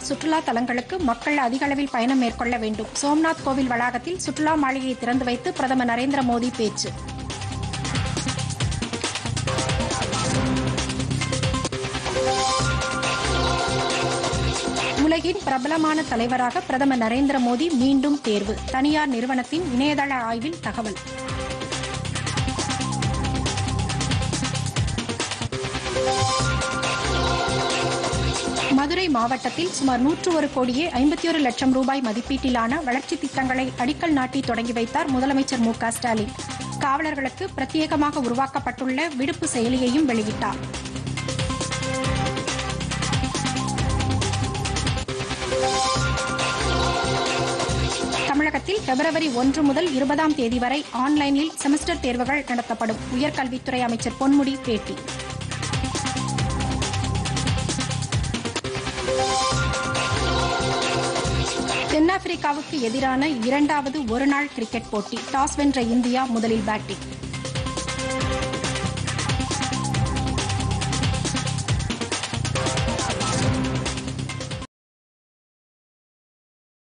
உள்ளூர் சுற்றுலா தலங்களுக்கு மக்கள் அதிக அளவில் பயணம் மேற்கொள்ள வேண்டும். சோம்நாத் கோவில் வளாகத்தில் சுற்றுலா மாளிகையை திறந்து வைத்து பிரதமர் நரேந்திர மோடி பேச்சு. உலகின் பிரபலமான தலைவராக பிரதமர் நரேந்திர மோடி மீண்டும் தேர்வு. தனியார் நிறுவனத்தின் இணையதள ஆய்வில் தகவல். மதுரை மாவட்டத்தில் சுமார் நூற்று ஒரு கோடியே ஐம்பத்தி ஒரு லட்சம் ரூபாய் மதிப்பீட்டிலான வளர்ச்சி திட்டங்களை அடிக்கல் நாட்டி தொடங்கி வைத்தார் முதலமைச்சர் மு க ஸ்டாலின். காவலர்களுக்கு பிரத்யேகமாக உருவாக்கப்பட்டுள்ள விடுப்பு செயலியையும் வெளியிட்டார். தமிழகத்தில் பிப்ரவரி ஒன்று முதல் இருபதாம் தேதி வரை ஆன்லைனில் செமஸ்டர் தேர்வுகள் நடத்தப்படும். உயர்கல்வித்துறை அமைச்சர் பொன்முடி பேட்டி. தென்னாப்பிரிக்காவுக்கு எதிரான இரண்டாவது ஒருநாள் கிரிக்கெட் போட்டி. டாஸ் வென்ற இந்தியா முதலில் பேட்டிங்